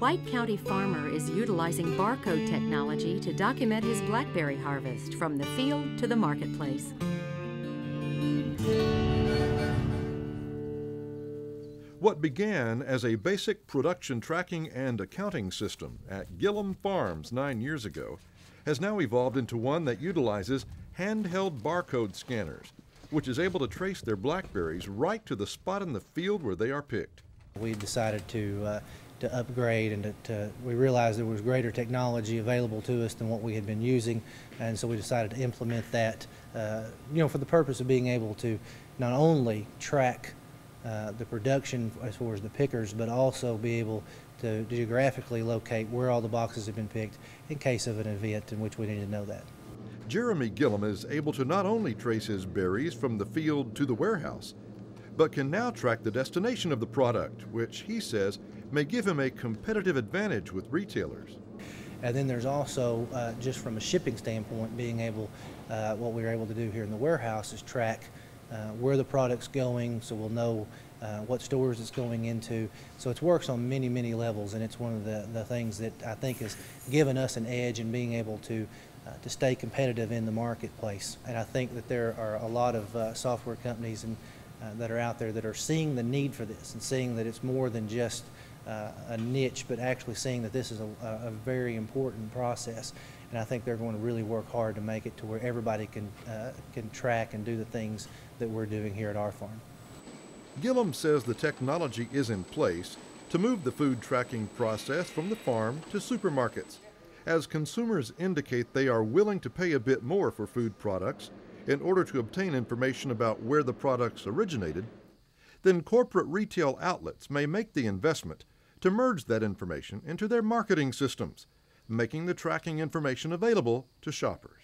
White County farmer is utilizing barcode technology to document his blackberry harvest from the field to the marketplace. What began as a basic production tracking and accounting system at Gillum Farms nine years ago has now evolved into one that utilizes handheld barcode scanners, which is able to trace their blackberries right to the spot in the field where they are picked. We decided to uh, to upgrade and to, to, we realized there was greater technology available to us than what we had been using and so we decided to implement that uh, you know for the purpose of being able to not only track uh, the production as far as the pickers but also be able to geographically locate where all the boxes have been picked in case of an event in which we need to know that. Jeremy Gillum is able to not only trace his berries from the field to the warehouse, but can now track the destination of the product, which he says may give him a competitive advantage with retailers. And then there's also, uh, just from a shipping standpoint, being able, uh, what we are able to do here in the warehouse is track uh, where the product's going so we'll know uh, what stores it's going into. So it works on many, many levels, and it's one of the, the things that I think has given us an edge in being able to uh, to stay competitive in the marketplace. And I think that there are a lot of uh, software companies and uh, that are out there that are seeing the need for this and seeing that it's more than just uh, a niche, but actually seeing that this is a, a, very important process. And I think they're going to really work hard to make it to where everybody can, uh, can track and do the things that we're doing here at our farm. Gillum says the technology is in place to move the food tracking process from the farm to supermarkets, as consumers indicate they are willing to pay a bit more for food products in order to obtain information about where the products originated, then corporate retail outlets may make the investment to merge that information into their marketing systems, making the tracking information available to shoppers.